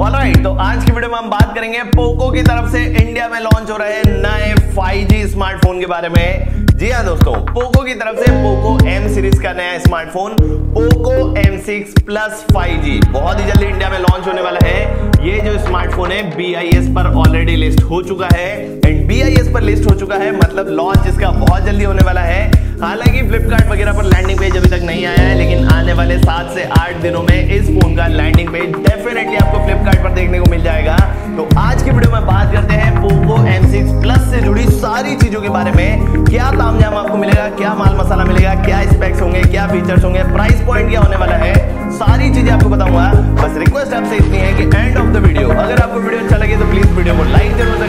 Alright तो आज की वीडियो में हम बात करेंगे पोको की तरफ़ से इंडिया में लॉन्च हो रहे नए 5G स्मार्टफ़ोन के बारे में। जी हाँ दोस्तों पोको की तरफ़ से पोको M सीरीज़ का नया smartphone Poco M6 plus 5G बहुत ही जल्दी इंडिया में लॉन्च होने वाला है। ये जो स्मार्टफ़ोन है BIS पर ऑलरेडी लिस्ट हो चुका है। एंड BIS पर लिस्ट हो चुका है मतलब लॉन्च इसका बहुत जल्दी होने वाला है। हालाँकि फ्लिपकार्ट वगैरह पर लैंडिंग पेज अभी तक नहीं आया है, लेकिन आने वाले सात से आठ दिनों में इस फ़ोन का लैंडिंग पेज डेफिनेटली आपको फ्लिपकार्ट पर देखने को मिल जाएगा। तो आज की वीडियो में बात करते हैं पोको M6 प्लस से जुड़ी सारी चीज़ों के बारे में। क्या तामझाम आपको मिलेगा, क्या माल मसाला मिलेगा, क्या स्पेक्स होंगे, क्या फीचर्स होंगे प्राइस पॉइंट क्या होने वाला है, सारी चीज़ें आपको बताऊँगा। बस रिक्वेस्ट आपसे इतनी है कि एंड ऑफ़ द वीडियो अगर आपको वीडियो अच्छा लगे तो प्लीज़ वीडियो को लाइक ज़रूर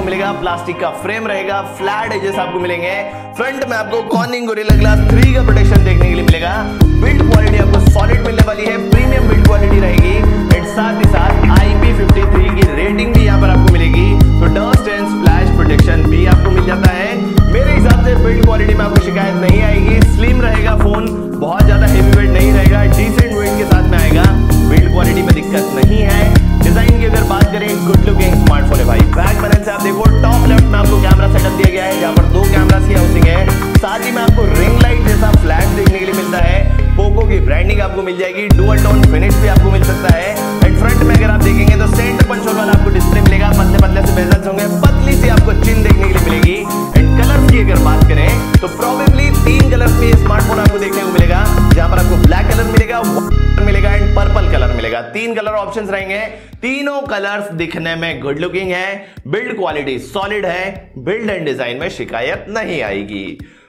आपको मिलेगा, प्लास्टिक का फ्रेम रहेगा, फ्लैट एजेस आपको मिलेंगे। फ्रंट में आपको कॉर्निंग गोरिल्ला ग्लास थ्री का प्रोटेक्शन देखने के लिए मिलेगा। बिल्ड क्वालिटी आपको सॉलिड मिलने वाली है प्रीमियम बिल्ड क्वालिटी रहेगी। एंड साथ ही साथ IP53 की रेटिंग आपको चिन देखने के लिए मिलेगी। एंड कलर्स की अगर बात करें तो प्रॉबेबली तीन कलर्स में स्मार्टफ़ोन आपको देखने को मिलेगा, जहाँ पर आपको ब्लैक कलर मिलेगा मिलेगा एंड पर्पल कलर मिलेगा। तीन कलर ऑप्शंस रहेंगे। तीनों कलर्स दिखने में गुड लुकिंग है बिल्ड क्वालिटी सॉलिड है बिल्ड एंड डिज़ाइन में शिकायत नहीं आएगी।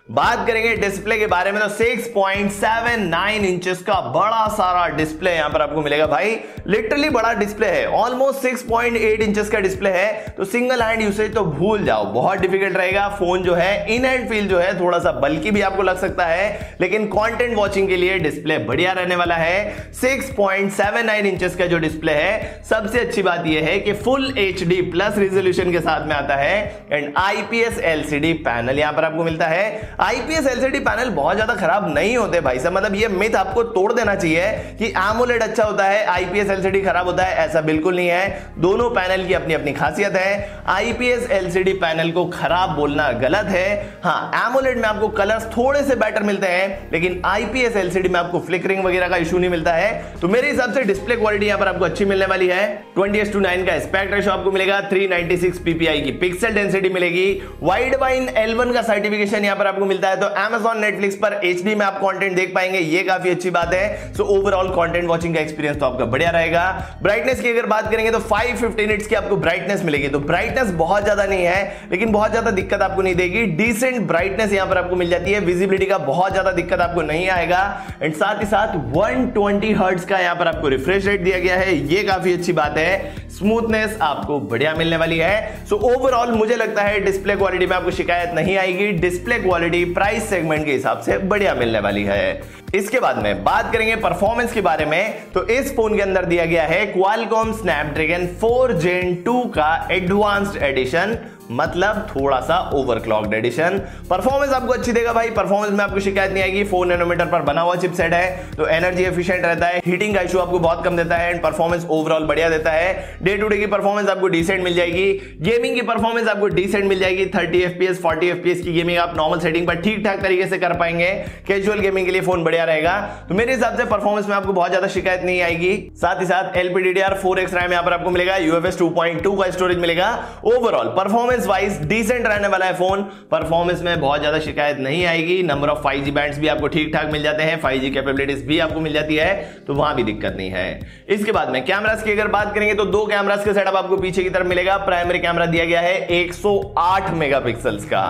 बात करेंगे डिस्प्ले के बारे में तो 6.79 इंचेस का बड़ा सारा डिस्प्ले यहाँ पर आपको मिलेगा भाई। लिटरली बड़ा डिस्प्ले है। ऑलमोस्ट 6.8 इंचेस का डिस्प्ले है। तो सिंगल हैंड यूसेज तो भूल जाओ। बहुत डिफ़िकल्ट रहेगा। फ़ोन जो है इन हैंड फील जो है थोड़ा सा बल्कि भी आपको लग सकता है। लेकिन कॉन्टेंट वॉचिंग के लिए डिस्प्ले बढ़िया रहने वाला है। 6.79 इंचेस का जो डिस्प्ले है, सबसे अच्छी बात यह है कि फुल एचडी प्लस रिजोल्यूशन के साथ में आता है। एंड आईपीएस एलसीडी पैनल यहाँ पर आपको मिलता है। आईपीएस एलसीडी पैनल बहुत ज़्यादा खराब नहीं होते भाई साहब। मतलब ये मिथ आपको तोड़ देना चाहिए कि एमोलेड अच्छा होता है आईपीएस एलसीडी खराब होता है, ऐसा बिल्कुल नहीं है। दोनों पैनल की अपनी अपनी खासियत है। आईपीएस एलसीडी पैनल को खराब बोलना गलत है। हाँ एमोलेड में आपको कलर्स थोड़े से बेटर मिलते हैं, लेकिन आईपीएस एलसीडी में आपको फ्लिकरिंग वगैरह का इशू नहीं मिलता है। तो मेरे हिसाब से डिस्प्ले क्वालिटी यहाँ पर आपको अच्छी मिलने वाली है। 20 9 का स्पेक्ट रेशो आपको मिलेगा 396 पीपीआई की पिक्सल डेंसिटी मिलेगी। वाइड वाइन L1 का सर्टिफिकेशन यहाँ पर आपको मिलता है तो Amazon नेटफ्लिक्स पर एच में आप कंटेंट देख पाएँगे। ये काफ़ी अच्छी बात है। सो ओवरऑल कंटेंट वॉचिंग का एक्सपीरियंस तो आपका बढ़िया रहेगा। ब्राइटनेस की अगर बात करेंगे तो 550 निट्स की आपको ब्राइटनेस मिलेगी। तो ब्राइटनेस बहुत ज़्यादा नहीं है, लेकिन बहुत ज़्यादा दिक्कत आपको नहीं देगी। डिसेंट ब्राइटनेस यहाँ पर आपको मिल जाती है। विजिबिलिटी का बहुत ज़्यादा दिक्कत आपको नहीं आएगा। एंड साथ ही साथ 120 हर्ट्ज का यहाँ पर आपको रिफ्रेश रेट दिया गया है। ये काफ़ी अच्छी बात है। स्मूथनेस आपको बढ़िया मिलने वाली है। सो so, ओवरऑल मुझे लगता है डिस्प्ले क्वालिटी में आपको शिकायत नहीं आएगी। डिस्प्ले क्वालिटी प्राइस सेगमेंट के हिसाब से बढ़िया मिलने वाली है। इसके बाद में बात करेंगे परफॉर्मेंस के बारे में। तो इस फ़ोन के अंदर दिया गया है क्वालकॉम स्नैपड्रैगन 4 जेन 2 का एडवांस्ड एडिशन मतलब थोड़ा सा ओवरक्लॉक्ड एडिशन परफॉर्मेंस आपको अच्छी देगा भाई। परफॉर्मेंस में आपको शिकायत नहीं आएगी। फोर नैनोमीटर पर बना हुआ चिपसेट है तो एनर्जी एफिशिएंट रहता है। हीटिंग का इशू आपको बहुत कम देता है एंड परफॉर्मेंस ओवरऑल बढ़िया देता है। डे टू डे की परफॉर्मेंस आपको डिसेंट मिल जाएगी। गेमिंग की परफॉर्मेंस आपको डिसेंट मिल जाएगी। थर्टी एफपीएस फोर्टी एफपीएस की गेमिंग आप नॉर्मल सेटिंग पर ठीक ठाक तरीके से कर पाएँगे। कैजुअल गेमिंग के लिए फ़ोन बढ़िया रहेगा। तो मेरे हिसाब से परफॉर्मेंस में आपको बहुत ज़्यादा शिकायत नहीं आएगी। साथ ही साथ एलपीडीडीआर फोर एक्स रैम यहाँ पर आपको मिलेगा। यूएफएस टू का स्टोरेज मिलेगा। ओवरऑल परफॉर्मेंस वाइज डिसेंट रहने वाला है फ़ोन परफॉर्मेंस में बहुत ज़्यादा शिकायत नहीं आएगी. नंबर ऑफ़ 5G बैंड्स भी आपको ठीक ठाक मिल जाते हैं. 5G कैपेबिलिटीज भी आपको मिल जाती है. तो वहाँ भी दिक्कत नहीं है. इसके बाद में कैमरास की अगर बात करेंगे तो दो कैमराज का सेटअप आपको पीछे की तरफ़ मिलेगा. प्राइमरी कैमरा दिया गया है 108 मेगापिक्सल्स का.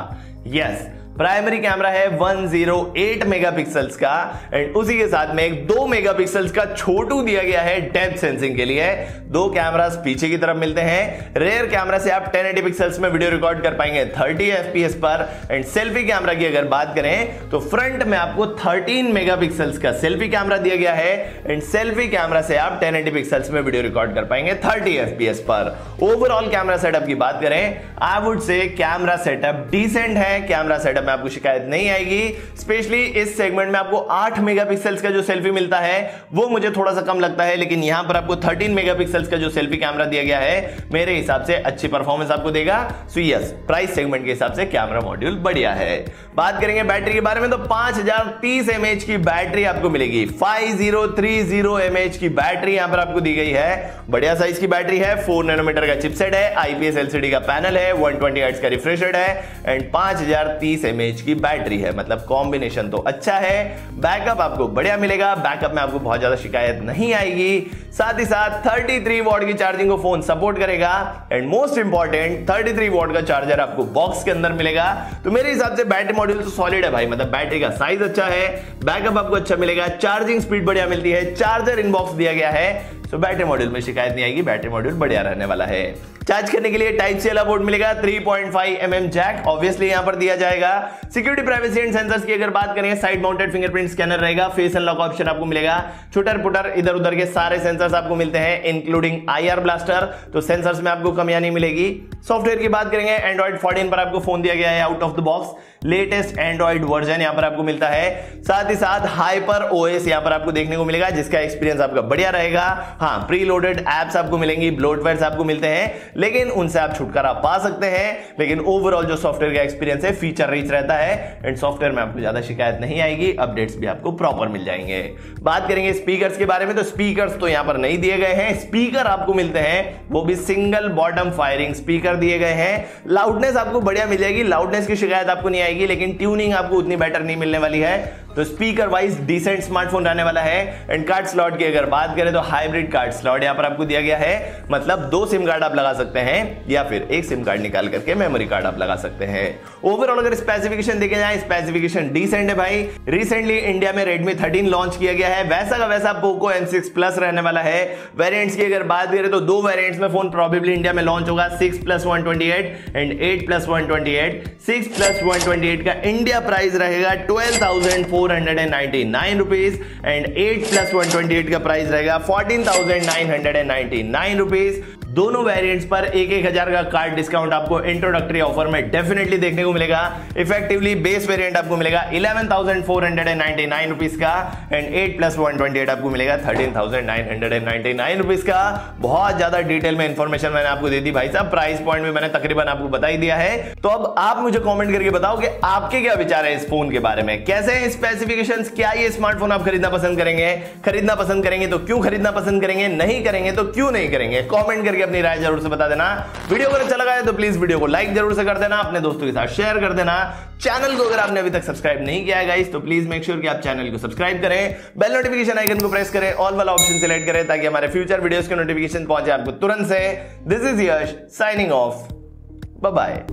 यस प्राइमरी कैमरा है 108 मेगापिक्सल्स का एंड उसी के साथ में एक दो मेगापिक्सल्स का छोटू दिया गया है डेप्थ सेंसिंग के लिए। दो कैमरास पीछे की तरफ़ मिलते हैं। रेयर कैमरा से आप 1080 पिक्सल्स में वीडियो रिकॉर्ड कर पाएँगे 30 एफपीएस पर। एंड सेल्फी कैमरा की अगर बात करें तो फ्रंट में आपको 13 मेगापिक्सल्स का सेल्फी कैमरा दिया गया है। एंड सेल्फी कैमरा से आप 1080 पिक्सल्स में वीडियो रिकॉर्ड कर पाएँगे 30 एफपीएस पर। ओवरऑल कैमरा सेटअप की बात करें I would say camera setup decent है कैमरा सेटअप में आपको शिकायत नहीं आएगी। स्पेशली इस सेगमेंट में आपको 8 मेगापिक्सल्स का जो सेल्फी मिलता है, वो मुझे थोड़ा सा कम लगता है, लेकिन यहाँ पर आपको 13 मेगापिक्सल्स का जो सेल्फी कैमरा दिया गया है, मेरे हिसाब से अच्छी परफॉर्मेंस आपको देगा। सो यस प्राइस सेगमेंट के हिसाब से कैमरा मॉड्यूल बढ़िया है। बात करेंगे बैटरी के बारे में तो 5030 एमएच की बैटरी आपको मिलेगी। 5030 एमएच की बैटरी यहाँ पर आपको दी गई है। बढ़िया साइज़ की बैटरी है 4 नैनोमीटर का चिपसेट है आईपीएस एलसीडी का पैनल है 120 हर्ट्ज का रिफ्रेश है एंड 5030 एमएच की बैटरी है। मतलब कॉम्बिनेशन तो अच्छा है। बैकअप आपको बढ़िया मिलेगा। बैकअप में आपको बहुत ज़्यादा शिकायत नहीं आएगी। साथ ही साथ 33 वॉट की चार्जिंग को फ़ोन सपोर्ट करेगा। एंड मोस्ट इंपॉर्टेंट 33 वॉट का चार्जर आपको बॉक्स के अंदर मिलेगा। तो मेरे हिसाब से बैटरी मॉड्यूल तो सॉलिड है भाई। मतलब बैटरी का साइज़ अच्छा है। बैकअप आपको अच्छा मिलेगा। चार्जिंग स्पीड बढ़िया मिलती है। चार्जर इनबॉक्स दिया गया है। तो बैटरी मॉड्यूल में शिकायत नहीं आएगी, बैटरी मॉड्यूल बढ़िया रहने वाला है। चार्ज करने के लिए टाइप सी वाला पोर्ट मिलेगा 3.5 पॉइंट mm जैक ऑब्वियसली यहाँ पर दिया जाएगा। सिक्योरिटी प्राइवेसी एंड सेंसर्स की अगर बात करें साइड माउंटेड फिंगरप्रिंट स्कैनर रहेगा फेस अनलॉक ऑप्शन आपको मिलेगा। छुटर पुटर इधर उधर के सारे सेंसर्स आपको मिलते हैं इंक्लूडिंग आईआर ब्लास्टर तो सेंसर्स में आपको कमियाँ नहीं मिलेगी। सॉफ्टवेयर की बात करेंगे एंड्रॉइड 14 पर आपको फ़ोन दिया गया है out of the box latest Android version यहाँ पर आपको मिलता है। साथ ही साथ हाइपर ओएस यहाँ पर आपको देखने को मिलेगा, जिसका एक्सपीरियंस आपका बढ़िया रहेगा। हाँ प्री लोडेड एप्स आपको मिलेंगी ब्लोटवेयर आपको मिलते हैं, लेकिन उनसे आप छुटकारा पा सकते हैं। लेकिन ओवरऑल जो सॉफ्टवेयर का एक्सपीरियंस है फीचर रिच रहता है एंड सॉफ्टवेयर में आपको ज़्यादा शिकायत नहीं आएगी अपडेट्स भी आपको प्रॉपर मिल जाएँगे। बात करेंगे स्पीकर के बारे में तो स्पीकर तो यहाँ पर नहीं दिए गए हैं। स्पीकर आपको मिलते हैं, वो भी सिंगल बॉटम फायरिंग स्पीकर दिए गए हैं। लाउडनेस आपको बढ़िया मिल जाएगी लाउडनेस की शिकायत आपको नहीं आएगी। लेकिन ट्यूनिंग आपको उतनी बेटर नहीं मिलने वाली है। तो स्पीकर वाइज डिसेंट स्मार्टफ़ोन रहने वाला है। एंड कार्ड स्लॉट की अगर बात करें तो हाइब्रिड कार्ड स्लॉट यहाँ पर आपको दिया गया है। मतलब दो सिम कार्ड आप लगा सकते हैं, या फिर एक सिम कार्ड निकाल करके मेमोरी कार्ड आप लगा सकते हैं। ओवरऑल अगर स्पेसिफिकेशन देखे जाए स्पेसिफिकेशन डिसेंट है भाई। रिसेंटली इंडिया में Redmi 13 लॉन्च किया गया है। वैसा का वैसा पोको M6 प्लस रहने वाला है। वेरिएंट्स की अगर बात करें तो दो वेरिएंट्स में फ़ोन प्रॉबेबली इंडिया में लॉन्च होगा। 6 प्लस 128 एंड 8 प्लस 128 6 प्लस 128 का इंडिया प्राइस रहेगा twelve thousand four hundred and ninety nine rupees and eight plus 128 का प्राइस रहेगा 14,999 रुपीस दोनों वेरिएंट्स पर एक एक हज़ार का कार्ड डिस्काउंट आपको इंट्रोडक्टरी ऑफ़र में डेफिनेटली देखने को मिलेगा। इफेक्टिवली बेस वेरिएंट आपको मिलेगा eleven thousand four hundred and ninety nine rupees का and eight plus one twenty eight आपको मिलेगा thirteen thousand nine hundred and ninety nine rupees का। बहुत ज़्यादा डिटेल में इंफॉर्मेशन मैंने आपको दे दी भाई साहब। प्राइस पॉइंट भी मैंने तकरीबन आपको बता ही दिया है। तो अब आप मुझे कॉमेंट करके बताओ कि आपके क्या विचार है इस फ़ोन के बारे में। कैसे स्पेसिफिकेशन क्या ये स्मार्टफ़ोन आप खरीदना पसंद करेंगे? खरीदना पसंद करेंगे तो क्यों खरीदना पसंद करेंगे? नहीं करेंगे तो क्यों नहीं करेंगे? कॉमेंट करके करके अपनी राय ज़रूर से बता देना। वीडियो अगर अच्छा लगा है तो प्लीज़ वीडियो को लाइक ज़रूर से कर देना, अपने दोस्तों के साथ शेयर कर देना। चैनल को अगर आपने अभी तक सब्सक्राइब नहीं किया है तो प्लीज़ मेक श्योर कि आप चैनल को सब्सक्राइब करें। बेल नोटिफिकेशन आइकन को प्रेस करें ऑल वाला ऑप्शन सिलेक्ट करें ताकि हमारे फ्यूचर वीडियोस के नोटिफिकेशन पहुँचे आपको तुरंत से। This is Yash signing off bye